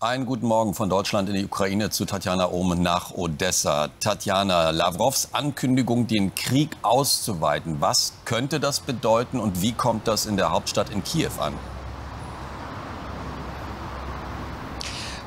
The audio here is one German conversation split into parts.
Einen guten Morgen von Deutschland in die Ukraine zu Tatjana Ohm nach Odessa. Tatjana, Lavrovs Ankündigung, den Krieg auszuweiten, was könnte das bedeuten und wie kommt das in der Hauptstadt in Kiew an?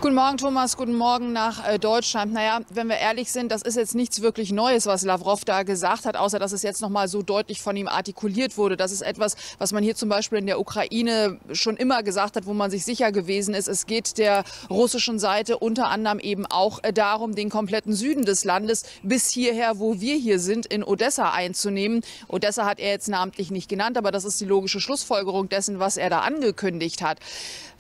Guten Morgen, Thomas. Guten Morgen nach äh, Deutschland. Naja, wenn wir ehrlich sind, das ist jetzt nichts wirklich Neues, was Lavrov da gesagt hat, außer dass es jetzt noch mal so deutlich von ihm artikuliert wurde. Das ist etwas, was man hier zum Beispiel in der Ukraine schon immer gesagt hat, wo man sich sicher gewesen ist. Es geht der russischen Seite unter anderem eben auch äh, darum, den kompletten Süden des Landes bis hierher, wo wir hier sind, in Odessa einzunehmen. Odessa hat er jetzt namentlich nicht genannt, aber das ist die logische Schlussfolgerung dessen, was er da angekündigt hat.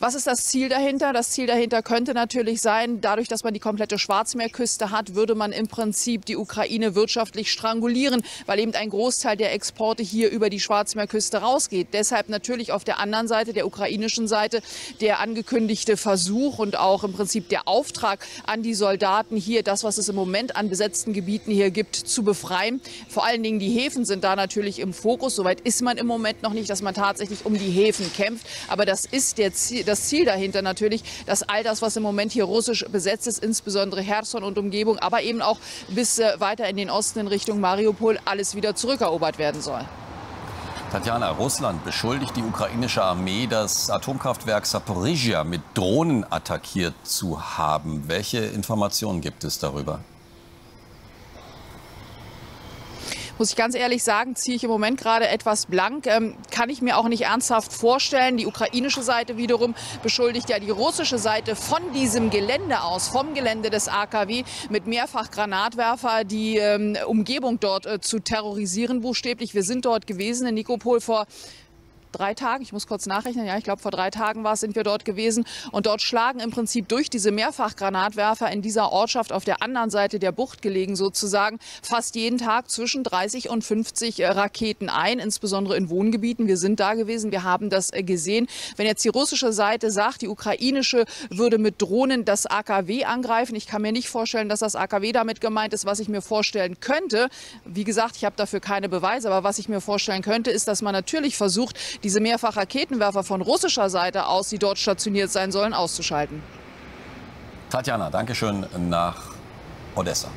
Was ist das Ziel dahinter? Das Ziel dahinter könnte natürlich sein, dadurch, dass man die komplette Schwarzmeerküste hat, würde man im Prinzip die Ukraine wirtschaftlich strangulieren, weil eben ein Großteil der Exporte hier über die Schwarzmeerküste rausgeht. Deshalb natürlich auf der anderen Seite, der ukrainischen Seite, der angekündigte Versuch und auch im Prinzip der Auftrag an die Soldaten hier, das, was es im Moment an besetzten Gebieten hier gibt, zu befreien. Vor allen Dingen die Häfen sind da natürlich im Fokus. Soweit ist man im Moment noch nicht, dass man tatsächlich um die Häfen kämpft. Aber das ist Ziel, das Ziel dahinter natürlich, dass all das, was im Moment hier russisch besetzt ist, insbesondere Herson und Umgebung, aber eben auch bis äh, weiter in den Osten in Richtung Mariupol, alles wieder zurückerobert werden soll. Tatjana, Russland beschuldigt die ukrainische Armee, das Atomkraftwerk Saporizhia mit Drohnen attackiert zu haben. Welche Informationen gibt es darüber? Muss ich ganz ehrlich sagen, ziehe ich im Moment gerade etwas blank. Ähm, kann ich mir auch nicht ernsthaft vorstellen. Die ukrainische Seite wiederum beschuldigt ja die russische Seite von diesem Gelände aus, vom Gelände des AKW mit mehrfach Granatwerfer die ähm, Umgebung dort äh, zu terrorisieren, buchstäblich. Wir sind dort gewesen in Nikopol vor drei Tagen, ich muss kurz nachrechnen, ja, ich glaube vor drei Tagen war es, sind wir dort gewesen. Und dort schlagen im Prinzip durch diese Mehrfachgranatwerfer in dieser Ortschaft auf der anderen Seite der Bucht gelegen sozusagen fast jeden Tag zwischen 30 und 50 äh, Raketen ein, insbesondere in Wohngebieten. Wir sind da gewesen, wir haben das äh, gesehen. Wenn jetzt die russische Seite sagt, die ukrainische würde mit Drohnen das AKW angreifen, ich kann mir nicht vorstellen, dass das AKW damit gemeint ist, was ich mir vorstellen könnte. Wie gesagt, ich habe dafür keine Beweise, aber was ich mir vorstellen könnte, ist, dass man natürlich versucht, diese Mehrfachraketenwerfer von russischer Seite aus, die dort stationiert sein sollen, auszuschalten. Tatjana, danke schön nach Odessa.